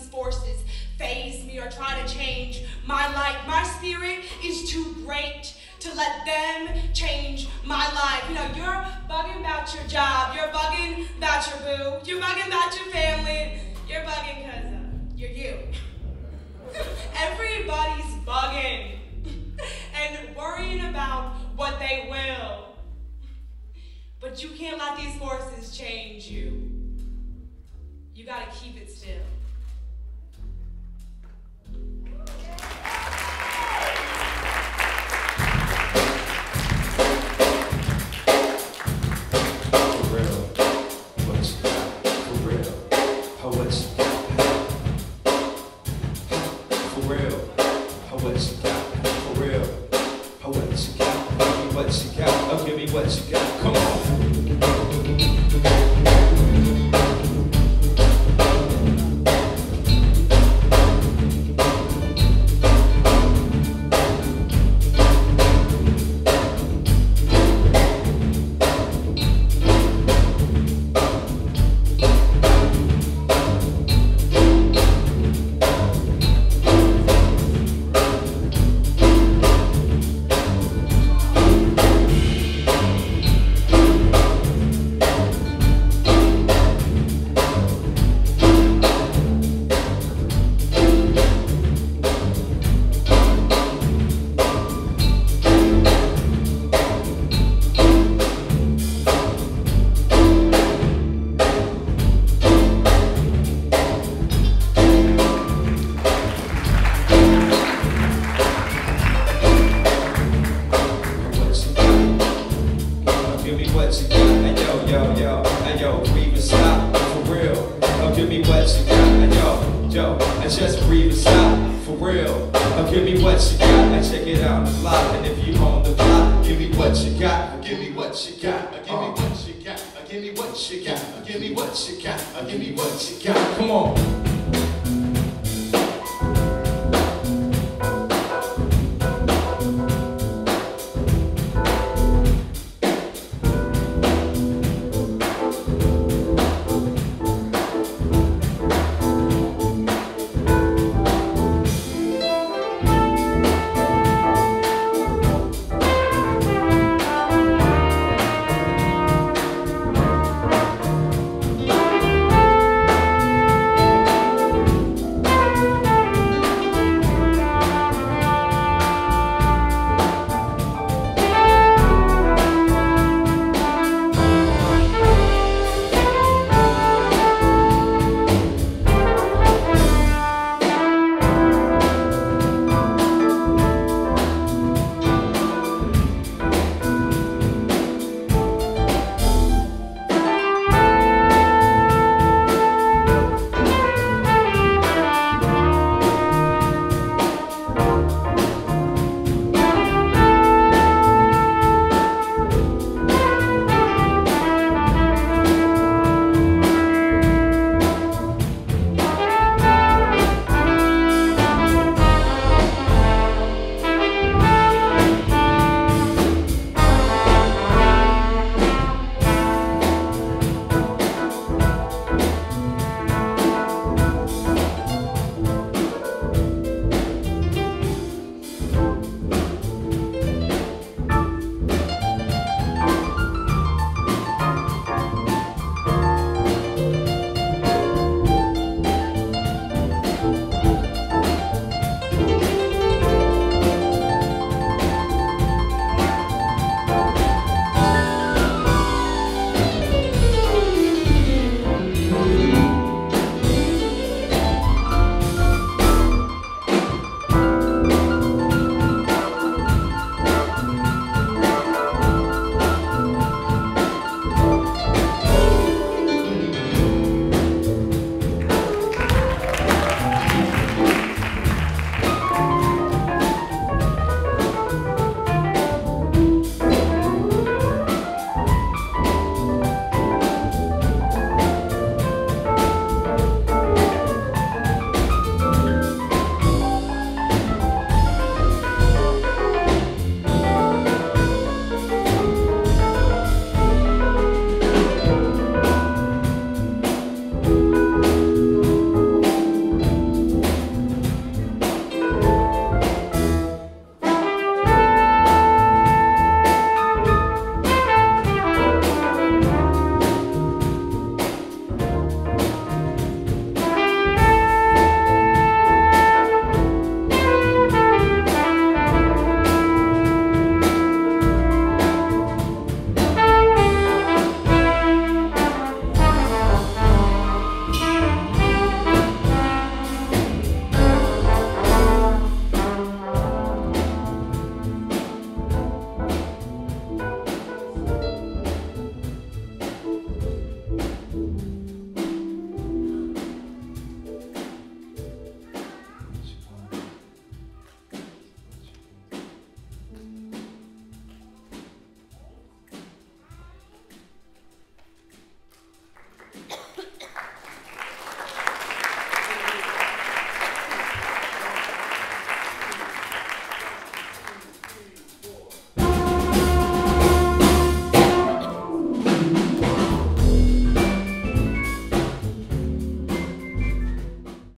These forces phase me or try to change my life. My spirit is too great to let them change my life. You know, you're bugging about your job, you're bugging about your boo, you're bugging about your family, you're bugging because uh, you're you. Everybody's bugging and worrying about what they will. But you can't let these forces change you. You gotta keep it still. Got. Oh, give me what you got. Come on. Give me what you got. And yo, yo, and just breathe and stop for real. Oh, give me what you got. And check it out, the block. And if you on the block, give me what you got. Give me what you got. Give me what you got. Give me what you got. Give me what you got. Give me what you got. Come on.